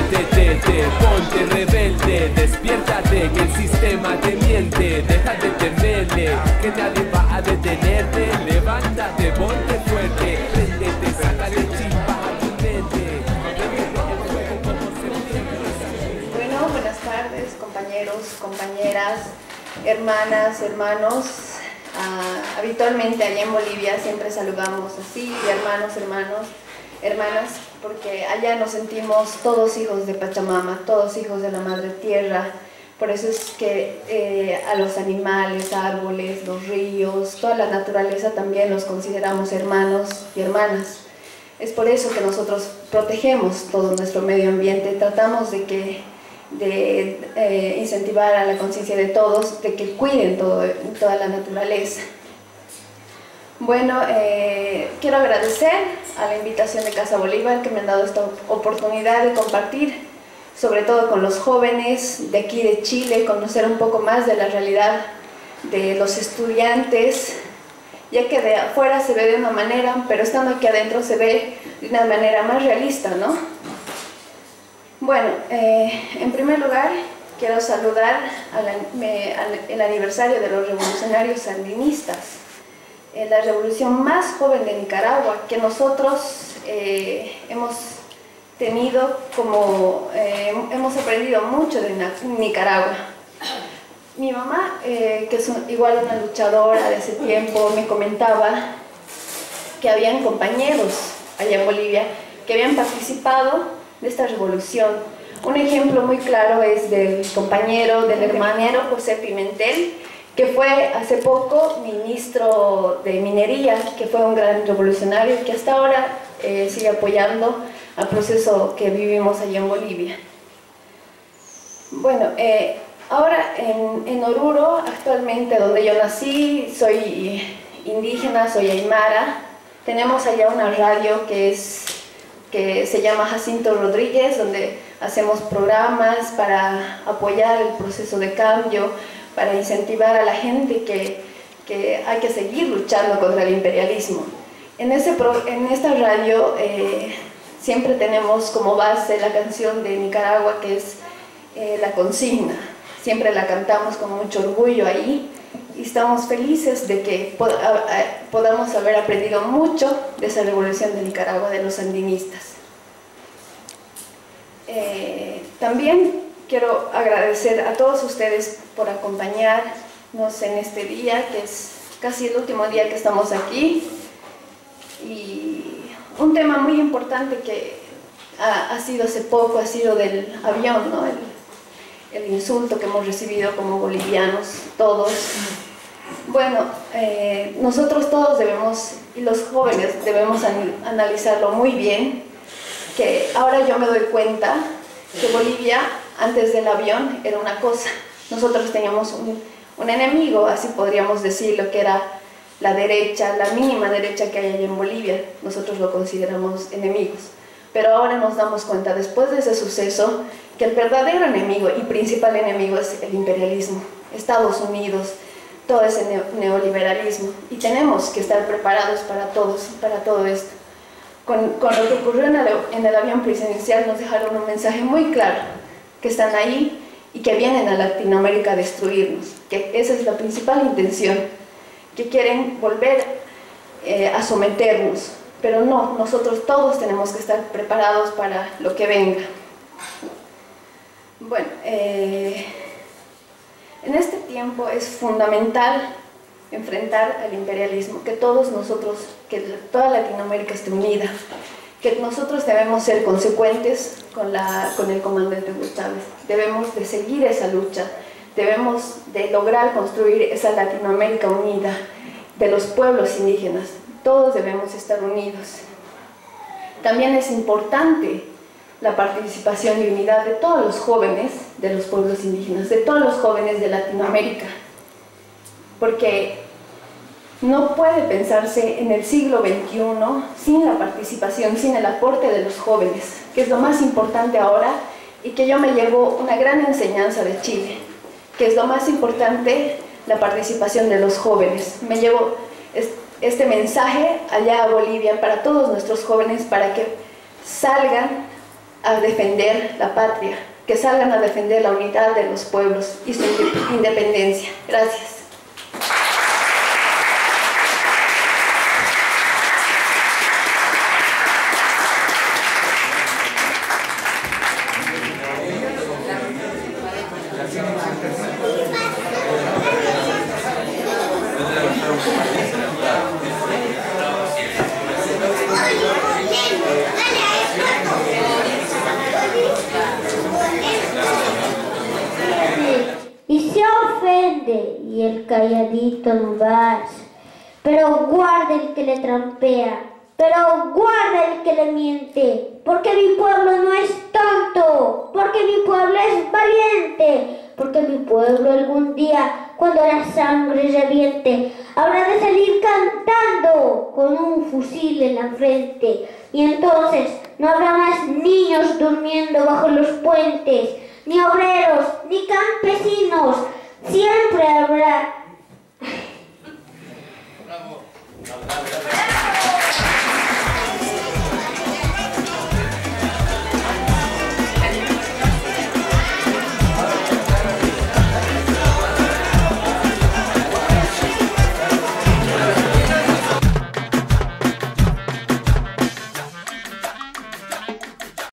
ponte rebelde, despiértate que el sistema te miente, deja de temerle, que nadie va a detenerte, levántate, ponte fuerte, préndete, sácale chispa a tu mente. Bueno, buenas tardes, compañeros, compañeras, hermanas, hermanos. Ah, habitualmente allá en Bolivia siempre saludamos así, hermanos, hermanos, hermanas, porque allá nos sentimos todos hijos de Pachamama, todos hijos de la Madre Tierra. Por eso es que eh, a los animales, árboles, los ríos, toda la naturaleza también los consideramos hermanos y hermanas. Es por eso que nosotros protegemos todo nuestro medio ambiente, tratamos de que de eh, incentivar a la conciencia de todos de que cuiden todo, toda la naturaleza. Bueno, eh, quiero agradecer a la invitación de Casa Bolívar que me han dado esta oportunidad de compartir, sobre todo con los jóvenes de aquí de Chile, conocer un poco más de la realidad de los estudiantes, ya que de afuera se ve de una manera, pero estando aquí adentro se ve de una manera más realista, ¿no? Bueno, eh, en primer lugar quiero saludar el aniversario de los revolucionarios sandinistas, eh, la revolución más joven de Nicaragua que nosotros eh, hemos tenido como, eh, hemos aprendido mucho de Nicaragua. Mi mamá, eh, que es un- igual una luchadora de ese tiempo, me comentaba que habían compañeros allá en Bolivia que habían participado de esta revolución. Un ejemplo muy claro es del compañero, del hermanero José Pimentel, que fue hace poco ministro de Minería, que fue un gran revolucionario y que hasta ahora eh, sigue apoyando al proceso que vivimos allá en Bolivia. Bueno, eh, ahora en, en Oruro, actualmente donde yo nací, soy indígena, soy aymara, tenemos allá una radio que, es, que se llama Jacinto Rodríguez, donde hacemos programas para apoyar el proceso de cambio, para incentivar a la gente que, que hay que seguir luchando contra el imperialismo. En, ese pro- en esta radio eh, siempre tenemos como base la canción de Nicaragua que es eh, La Consigna. Siempre la cantamos con mucho orgullo ahí y estamos felices de que po- a- a- podamos haber aprendido mucho de esa revolución de Nicaragua, de los sandinistas. Eh, también quiero agradecer a todos ustedes por acompañarnos en este día, que es casi el último día que estamos aquí. Y un tema muy importante que ha, ha sido hace poco, ha sido del avión, ¿no? el, el insulto que hemos recibido como bolivianos, todos. Bueno, eh, nosotros todos debemos, y los jóvenes debemos an- analizarlo muy bien, que ahora yo me doy cuenta que Bolivia antes del avión era una cosa. Nosotros teníamos un, un enemigo, así podríamos decirlo, que era la derecha, la mínima derecha que hay allá en Bolivia. Nosotros lo consideramos enemigos. Pero ahora nos damos cuenta, después de ese suceso, que el verdadero enemigo y principal enemigo es el imperialismo. Estados Unidos, todo ese neo- neoliberalismo. Y tenemos que estar preparados para todos, para todo esto. Con, con lo que ocurrió en el, en el avión presidencial nos dejaron un mensaje muy claro, que están ahí y que vienen a Latinoamérica a destruirnos, que esa es la principal intención, que quieren volver eh, a someternos, pero no, nosotros todos tenemos que estar preparados para lo que venga. Bueno, eh, en este tiempo es fundamental enfrentar al imperialismo, que todos nosotros, que toda Latinoamérica esté unida, que nosotros debemos ser consecuentes con, la, con el comandante Hugo Chávez, debemos de seguir esa lucha, debemos de lograr construir esa Latinoamérica unida de los pueblos indígenas, todos debemos estar unidos. También es importante la participación y unidad de todos los jóvenes de los pueblos indígenas, de todos los jóvenes de Latinoamérica, porque no puede pensarse en el siglo XXI sin la participación, sin el aporte de los jóvenes, que es lo más importante ahora y que yo me llevo una gran enseñanza de Chile, que es lo más importante la participación de los jóvenes. Me llevo es- este mensaje allá a Bolivia para todos nuestros jóvenes para que salgan a defender la patria, que salgan a defender la unidad de los pueblos y su independencia. Gracias. Y el calladito no vas. Pero guarda el que le trampea, pero guarda el que le miente, porque mi pueblo no es tonto, porque mi pueblo es valiente, porque mi pueblo algún día, cuando la sangre reviente, habrá de salir con un fusil en la frente. Y entonces no habrá más niños durmiendo bajo los puentes, ni obreros, ni campesinos, Siempre habrá... Bravo.